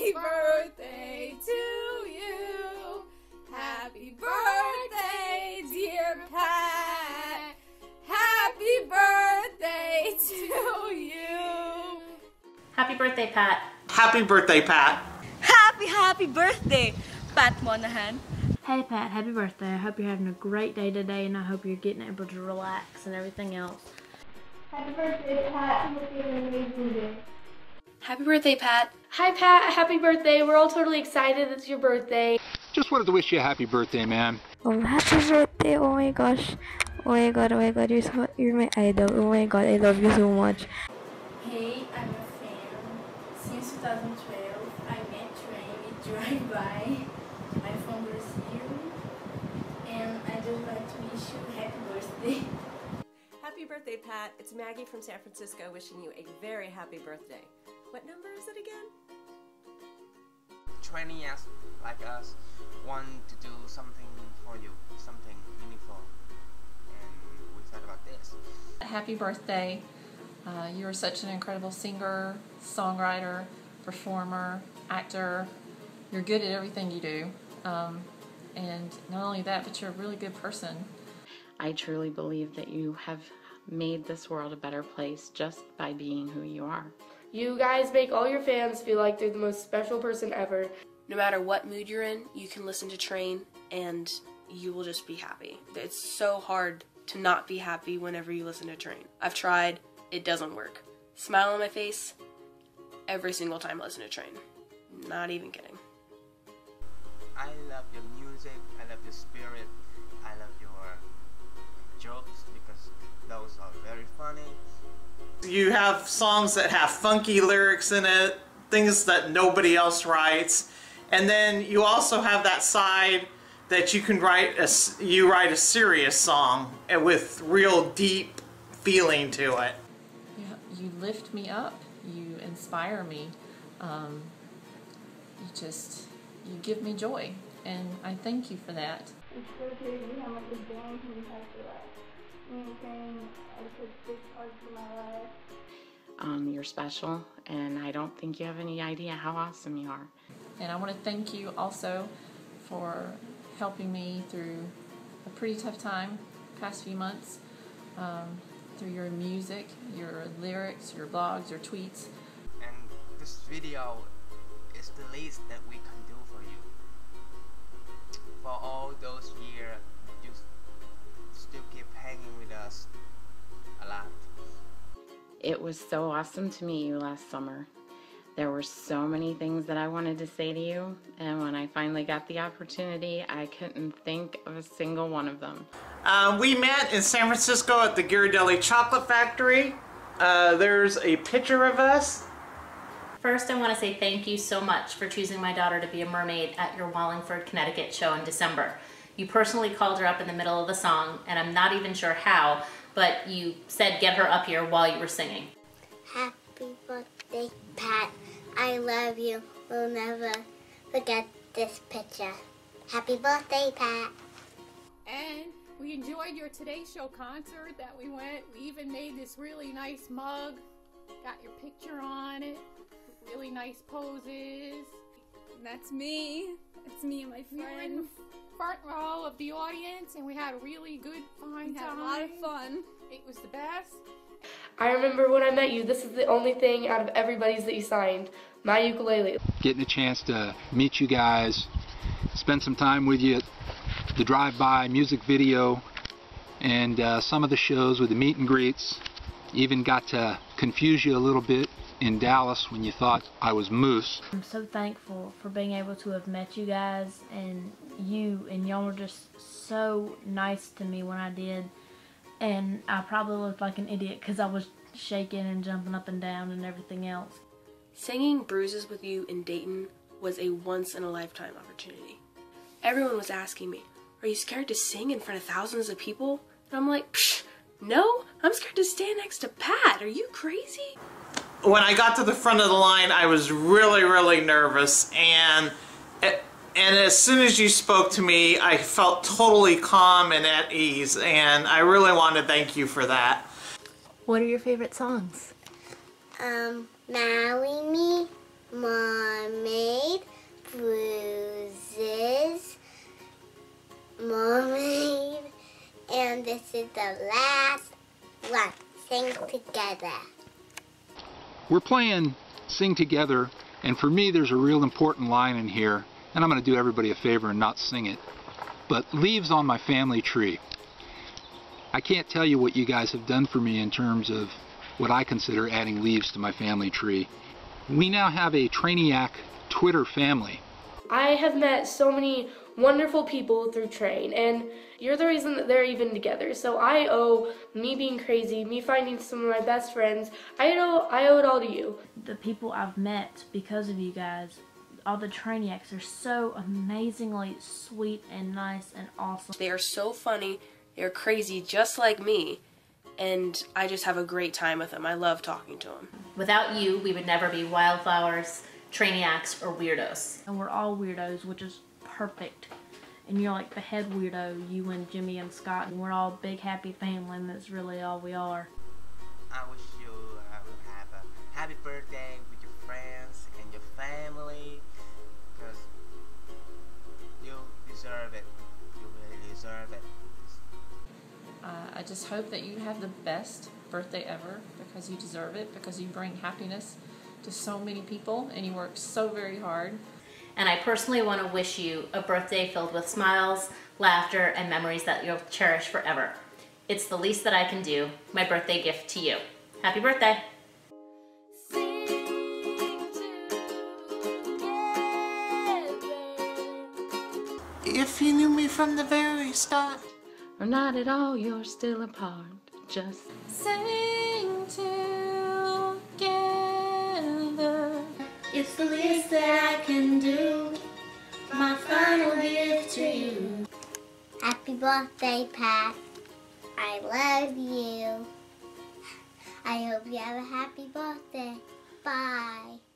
Happy birthday to you. Happy birthday, dear Pat. Happy birthday to you. Happy birthday, Pat. Happy birthday, Pat. Happy, happy birthday, Pat Monahan. Hey Pat, happy birthday. I hope you're having a great day today and I hope you're getting able to relax and everything else. Happy birthday, Pat. Hope you have an amazing day. Happy birthday, Pat. Hi, Pat. Happy birthday. We're all totally excited. It's your birthday. Just wanted to wish you a happy birthday, man. Oh, happy birthday. Oh my gosh. Oh my god, oh my god, you're so you're my idol. Oh my god, I love you so much. Hey, I'm a fan. Since 2012, I met Train Drive By. My phone was you. And I just like to wish you happy birthday. Happy birthday, Pat. It's Maggie from San Francisco wishing you a very happy birthday. What number is it again? 20 years like us want to do something for you, something meaningful. And we thought about this. Happy birthday. Uh, you are such an incredible singer, songwriter, performer, actor. You're good at everything you do. Um, and not only that, but you're a really good person. I truly believe that you have made this world a better place just by being who you are. You guys make all your fans feel like they're the most special person ever. No matter what mood you're in, you can listen to Train and you will just be happy. It's so hard to not be happy whenever you listen to Train. I've tried, it doesn't work. Smile on my face every single time I listen to Train. Not even kidding. I love your music, I love your spirit, I love your jokes because those are very funny. You have songs that have funky lyrics in it, things that nobody else writes, and then you also have that side that you can write a you write a serious song with real deep feeling to it. Yeah, you lift me up. You inspire me. Um, you just you give me joy, and I thank you for that. It's so crazy how much a band can impact your life. Me and Karen are such of my life. Um, you're special, and I don't think you have any idea how awesome you are. And I want to thank you also for helping me through a pretty tough time past few months um, through your music, your lyrics, your blogs, your tweets. And this video is the least that we can do for you. For all those years, you still keep hanging with us a lot. It was so awesome to meet you last summer. There were so many things that I wanted to say to you, and when I finally got the opportunity, I couldn't think of a single one of them. Uh, we met in San Francisco at the Ghirardelli Chocolate Factory. Uh, there's a picture of us. First, I want to say thank you so much for choosing my daughter to be a mermaid at your Wallingford, Connecticut show in December. You personally called her up in the middle of the song, and I'm not even sure how, but you said get her up here while you were singing. Happy birthday, Pat. I love you. We'll never forget this picture. Happy birthday, Pat. And we enjoyed your Today Show concert that we went. We even made this really nice mug. Got your picture on it. Really nice poses. And That's me. It's me and my We were friend. the front row of the audience and we had a really good fine We had time. a lot of fun. It was the best. I remember when I met you, this is the only thing out of everybody's that you signed. My ukulele. Getting a chance to meet you guys, spend some time with you at the drive-by music video, and uh, some of the shows with the meet and greets. Even got to confuse you a little bit in Dallas when you thought I was Moose. I'm so thankful for being able to have met you guys and you and y'all were just so nice to me when I did. And I probably looked like an idiot because I was shaking and jumping up and down and everything else. Singing Bruises with you in Dayton was a once in a lifetime opportunity. Everyone was asking me, Are you scared to sing in front of thousands of people? And I'm like, Psh, no, I'm scared to stand next to Pat. Are you crazy? When I got to the front of the line, I was really, really nervous, and and as soon as you spoke to me, I felt totally calm and at ease, and I really want to thank you for that. What are your favorite songs? Um, Marry Me mermaid, bruises, mermaid, and this is the last one. Sing together. We're playing Sing Together, and for me there's a real important line in here, and I'm going to do everybody a favor and not sing it, but leaves on my family tree. I can't tell you what you guys have done for me in terms of what I consider adding leaves to my family tree. We now have a Trainiac Twitter family. I have met so many wonderful people through Train, and you're the reason that they're even together. So I owe me being crazy, me finding some of my best friends. I owe I owe it all to you. The people I've met because of you guys, all the Trainiacs are so amazingly sweet and nice and awesome. They are so funny. They're crazy just like me. And I just have a great time with them. I love talking to them. Without you, we would never be wildflowers, trainiacs, or weirdos. And we're all weirdos, which is perfect. And you're like the head weirdo, you and Jimmy and Scott, and we're all big happy family, and that's really all we are. I wish you uh, will have a happy birthday with your friends and your family because you deserve it. You really deserve it. Uh, I just hope that you have the best birthday ever because you deserve it, because you bring happiness to so many people and you work so very hard. And I personally want to wish you a birthday filled with smiles, laughter, and memories that you'll cherish forever. It's the least that I can do, my birthday gift to you. Happy birthday! If you knew me from the very start, Or not at all, you're still apart. Just sing It's the least that I can do. My final gift to you. Happy birthday, Pat. I love you. I hope you have a happy birthday. Bye.